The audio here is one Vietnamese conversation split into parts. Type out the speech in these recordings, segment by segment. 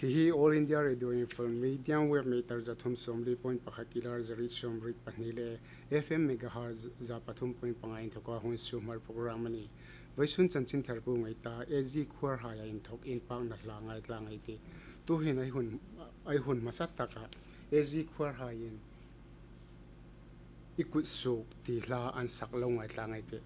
hi hi all india radio info medium web meter zathum somli point pakhat kilar zari somrit panile fm megahertz za pathum point pangai thoka hun sumar program ani vaisun chanchin tharpu ngai ta sg khwar ha ya in thok in pang na hla ngai tla ngai te tu hin ai hun ai hun masat taka sg khwar ha yin ikut su ti la an sak lo ngai tla ngai te.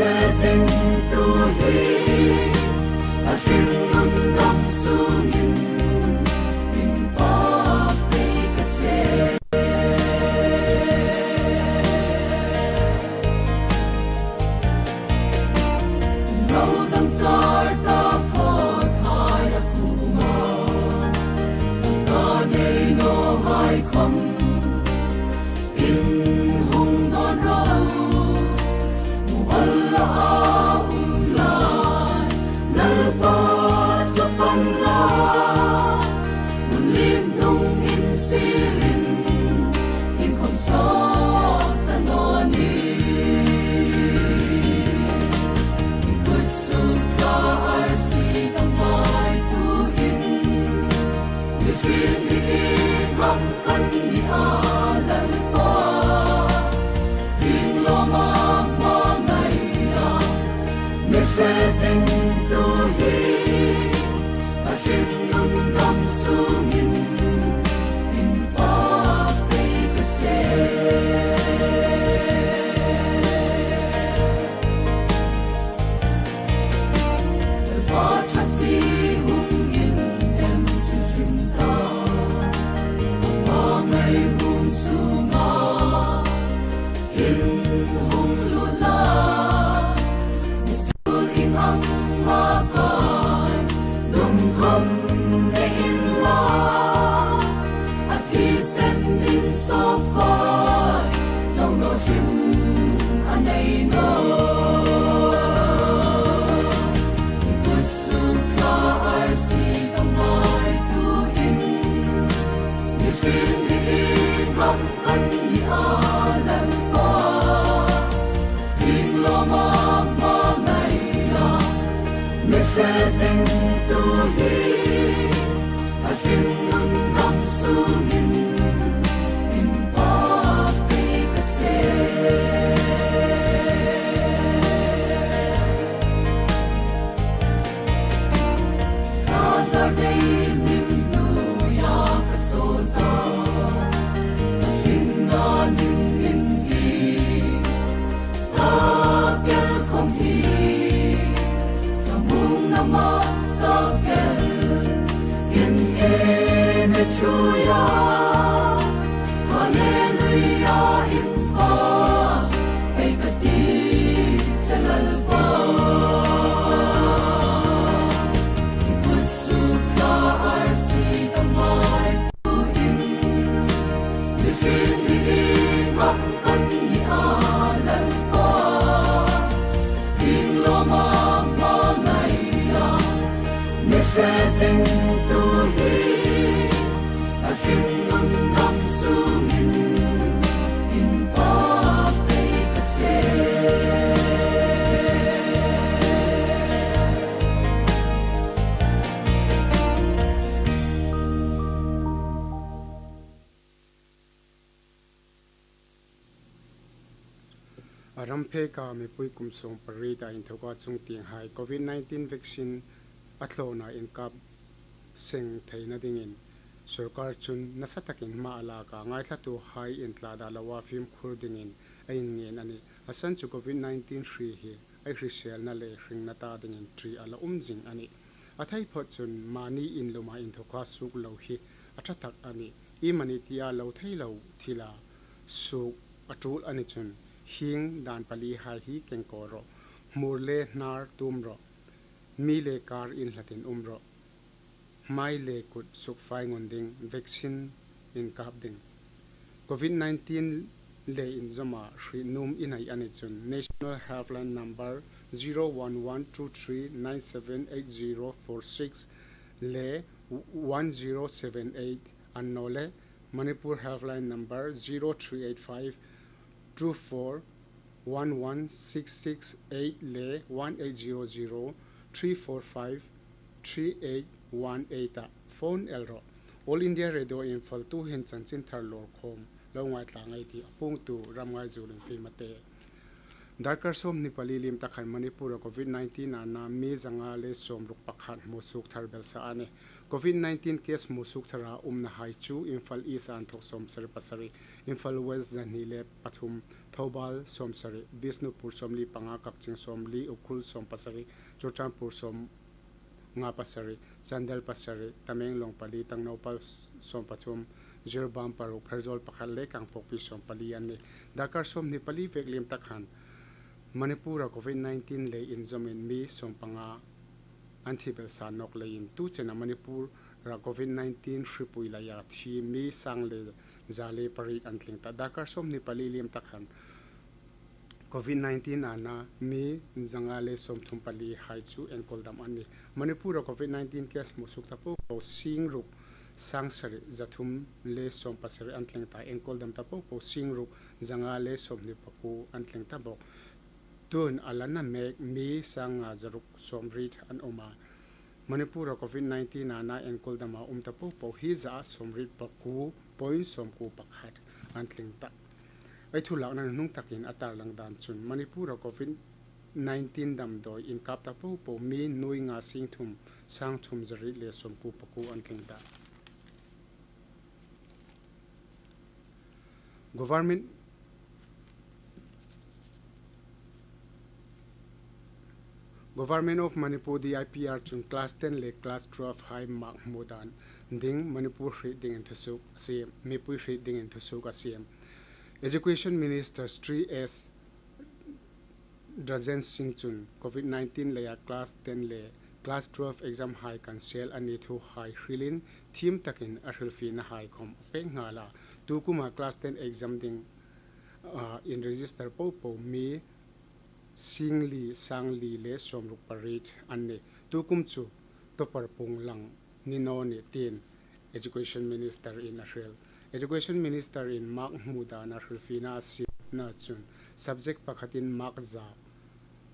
Present to Him, Thank you. present. รัมเพกามีปุยกุมส่งปรีตาอินทวาจงติงหายโควิด -19 วัคซีนอัตโลนาอินกับเซงไทยนัดิงินสุรการจุนนัสตักินมาลากาง่ายทัตัวหายอินตลาดาลาวาฟิมครูดิงินไอเงินอันนี้อาศัยจุโควิด -19 รีเฮไอริเชลนั่นเลยริงนัตาดิงินทรีอัลอุ้มจิงอันนี้อาทัยพอจุนมานีอินลมาอินทวาสุกเลาฮีอัตตักอันนี้อีมันอิติยาเลาไทยเลาทีลาสุกอัตุลอันนี้จุน हिंग दान पली हा ही केंको रो मुरले नार तुम रो मी ले कार इन लतिन उम रो mai le kut suk fai ngon ding vaccine in kap ding covid 19 le in zoma shri num in ai ani chun national helpline number 01123978046 le 1078 anole manipur helpline number 0385 two four one one six six eight le one eight zero zero three four five three eight one eight. Phone elro all india radio info two hints and center long white lang eighty a to ramai zul and fimate darker som nipali covid 19 ana mi zanga le som ruk pakhan covid 19 case mo suk thara um na hai chu infal east an thok som pasari. Infal west zani le pathum thobal som sari bisnupur somli panga kakching somli ukul som pasari. Chochampur som nga pasari. Chandal pasari. Tamenglong pali tangnopal som pathum. Jirbam paru pharzol pakhal le kang pokpi som pali ani dakar som ni pali veklim takhan. Manipura covid 19 le in zomin mi som panga anthibel sa nok le in tu chena manipur ra covid 19 shripui la ya thi mi sang le zale pari antling ta. Dakar som ni pali lim takhan covid 19 ana mi zangale som thum pali hai chu en koldam ani manipur covid 19 case mu suk tapo sing rup sang sari zathum le som pasari antling ta. En koldam tapo po sing rup zangale som ni paku antling ta bo tun alana me mi sang zaruk somrit an oma. Manipur covid 19 ana en koldama umtapu po hi za som paku point somku pakhat antling ta ai thu lak nan nung takin atar lang dan chun. Manipur covid 19 dam do in kap tapu po mi nui nga sing thum, sang thum zari le somku paku antling government government of manipur di ipr chung class 10 le class 12 high mark modan ding manipur hri ding in thusuk ase mipui hri ding in thusuk ase Education Minister Sri S. Drazen Singh Chun COVID-19 le class 10 le class 12 exam high cancel ani thu high hrilin theme takin arhil fi na high khom pe ngala. Tu kuma class 10 exam ding uh, in register po po mi singli sangli le somruk parit anne tukum chu to par pung lang ni no ni tin education minister in Israel. Education minister in mak Muda na Rufina si na chun subject pakhatin mark za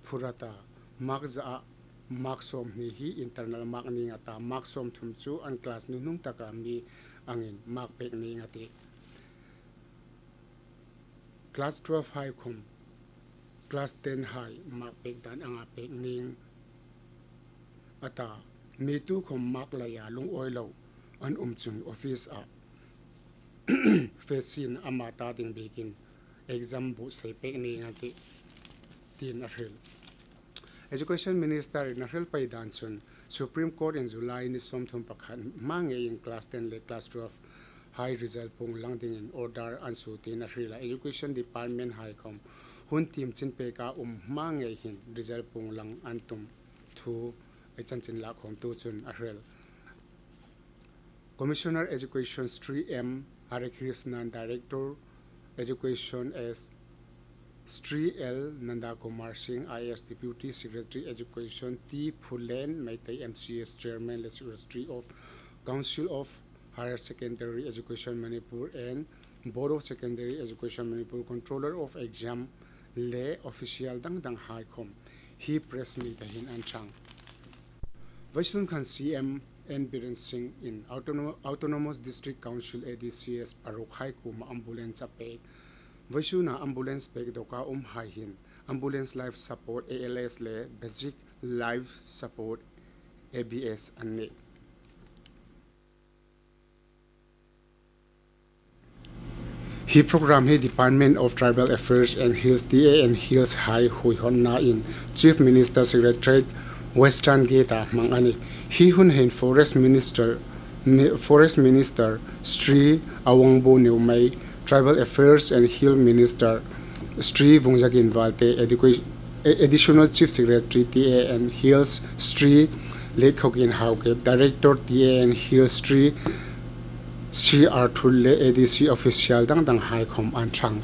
phurata. Mark za mark som ni hi internal mak ni ngata ta. Som thum chu an class nu nung taka mi angin. Mak pek ni ngati class 12 high khum class 10 high mak pek dan anga pek ning. Ata mi tu khom mak la ya lung oi lo, an um chung office a. Fesin ama ta ding begin. Exam bu sei pe ni ngati tin a hril education minister in a hril pai dan chun. Supreme court in july ni som thum pakhan mang e in class 10 le class 12 high result pung lang ding in order an su tin a hrila education department high com hun team chin pe ka um mang hin result pung lang an tum thu ai chan chin la khom tu chun a hril commissioner education 3m Hare Krishnan Director Education as Sri L. Nanda Kumar Singh IS Deputy Secretary Education T. Phulen Maitai MCS Chairman the Secretary of Council of Higher Secondary Education Manipur and Board of Secondary Education Manipur Controller of Exam Le Official Dang Dang High Com He press meet hin an chang. Vaishun Khan CM and Biren Singh in Autonom Autonomous District Council ADCS Paruk Hai Kum Ambulance Apek Vaishuna Ambulance Pek Doka Um Hai Hin. Ambulance Life Support ALS Le Basic Life Support ABS Anne He programmed he Department of Tribal Affairs and Hills DA and Hills High Hui Hon Na in. Chief Minister Secretary Western Gate mangani. He hun Forest Minister Forest Minister Sri Awangbo Neumai Tribal Affairs and Hill Minister Sri Vungjagin Valte Additional Chief Secretary TA and Hills Sri le khokin hau ke director tn hill street CR Thulle ADC official dang dang hai khom an thang.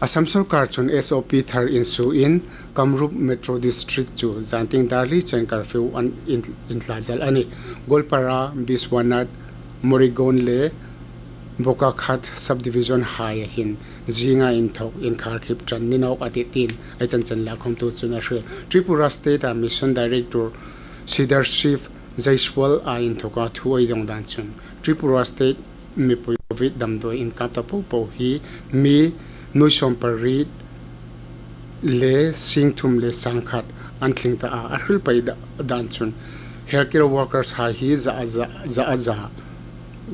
Assam sarkar chun SOP thar in su in Kamrup Metro District chu Zanting Darli chen curfew an in tlajal ani. Golpara Biswanath Morigon le Boka Khat subdivision hai hin. Jinga in thok in khar khip chan ninok ati tin. Aitan chan la khom tu chuna shre Tripura State Mission Director Sidar Chief jaiswal a in thoka thu ai dong dan chun tripura state mi poi covid dam do in kap ta po po hi mi noi som par ri le sing thum le sangkhat an thling ta a arhul pai dan chun healthcare workers ha hi za za za za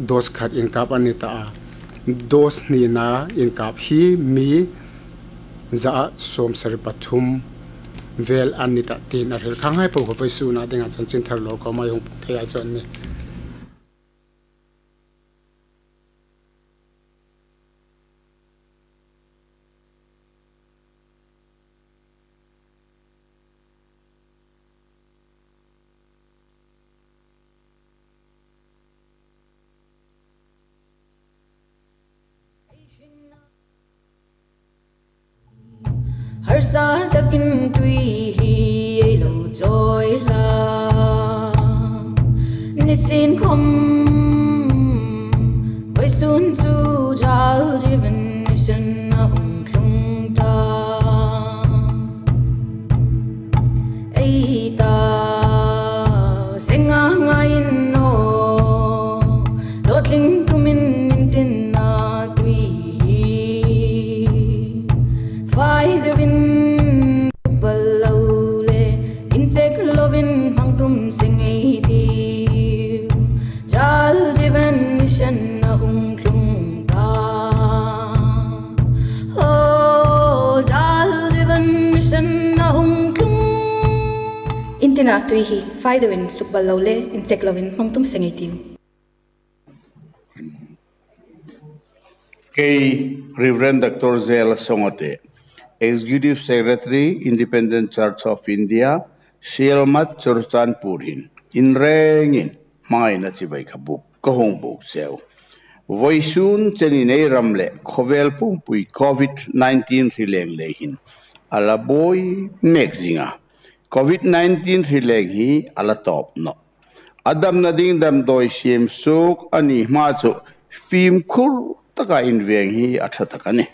dos khat in kap ani ta a dos ni na in kap hi mi za som sar pathum vel an ta tin a rel. Khang hai po ko vai su na denga chan chin thar lo ko ma yong thai chon ni saat takin tuihi tui hi fai do in suk bal le in chek lo in mong tum sengai tiu kei reverend dr zel songote executive secretary independent church of india shielmat churchan purin in rengin mai na chi bai khabu kohong bu seo. Voisun cheni nei ramle khovel pum pui covid 19 rileng lehin ala boy mexinga COVID-19 Rileng Hi, Ala Top No. Adam na ding dam doi siem suk ani ma chu phim khur taka in veng hi atha taka ni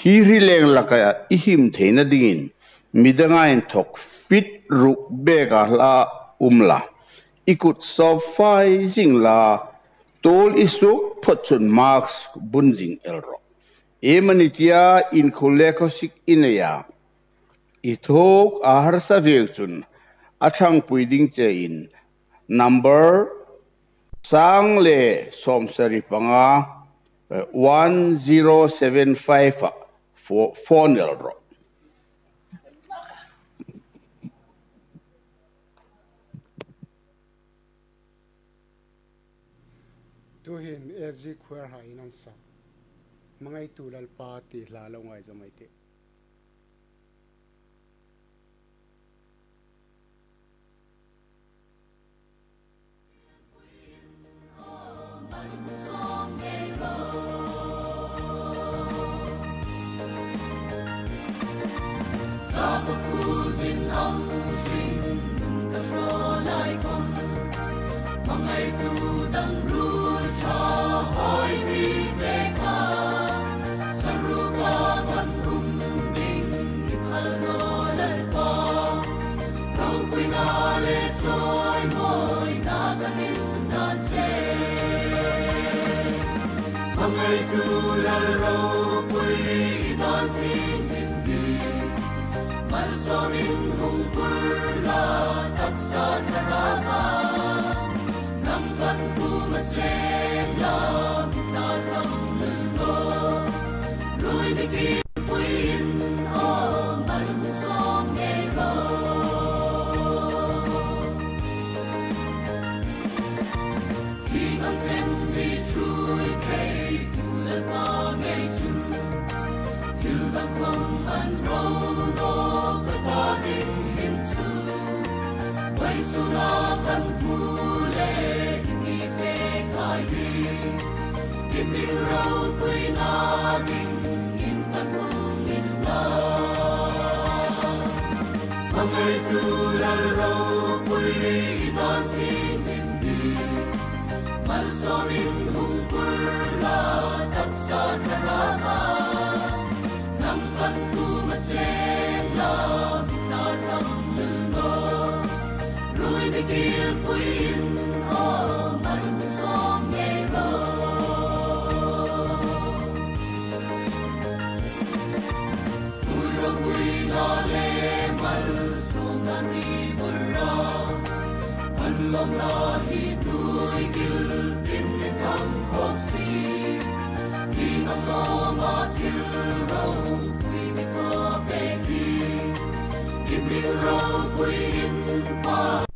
hi ri leng laka i him theina dingin midanga in thok fit ru be ka la umla ikut so fai jing la tol isu photchun marks bunjing elro emanitia in khule ko sik inaya ithok ahar sa vek chun. Athang puiding che in. Number, sang le som sari panga 1075 for phone ro. Tu hin sg eh, khwer hai in sa mangai tu lal pa ti hla lo ngai zamai te sorrow. lòng là hi đuôi gil tin đến thăm quốc si đi lòng lo mà thiếu rau quy mi có bê đi đi mi rau quy in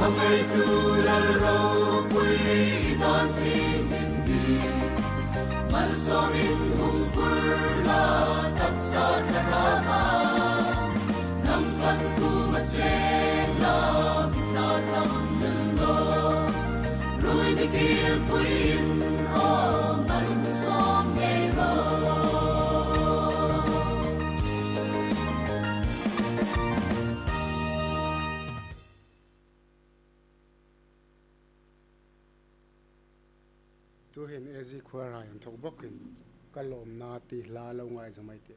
حميت للروب والإيضان في مني. ملصم هم لا تقصى كرامات khua ra yon bốc bok kin ka lom na ti hla lo ngai zamai te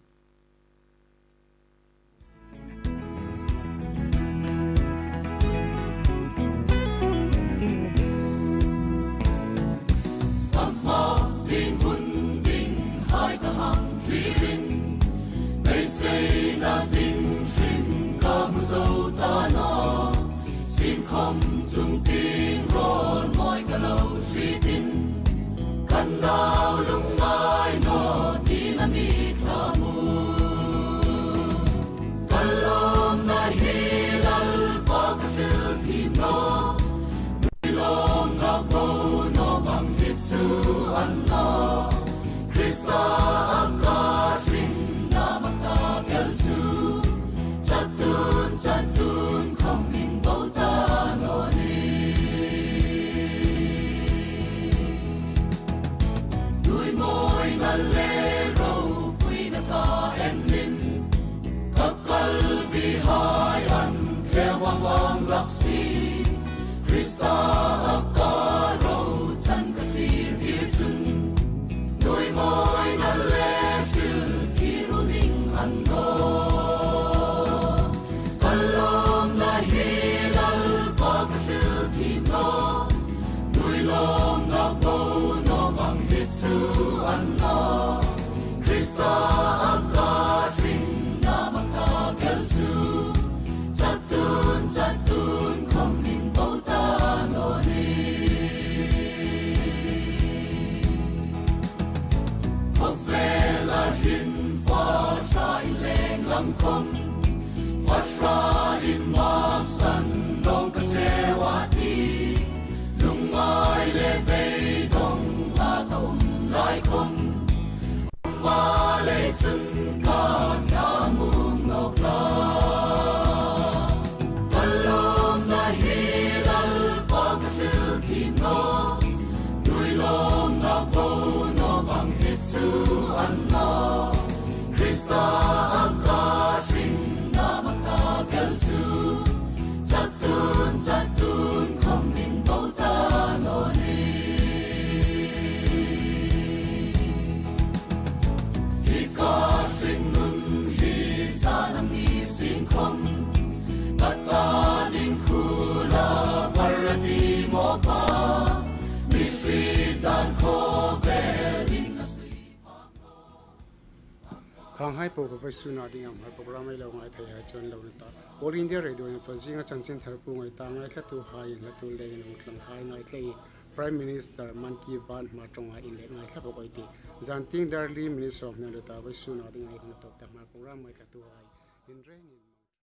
phong hai po pa su na ding am program ai lo ngai thai ha chon lo ta all india radio in fuzzy nga chanchin thar pu ngai ta ngai thatu ha in la tu le nong tlang hai ngai thai prime minister man ki ban ma tonga in le ngai thap koi ti janting darli minister of nalata ba su na ding ai na to ta ma program mai thatu hai in reng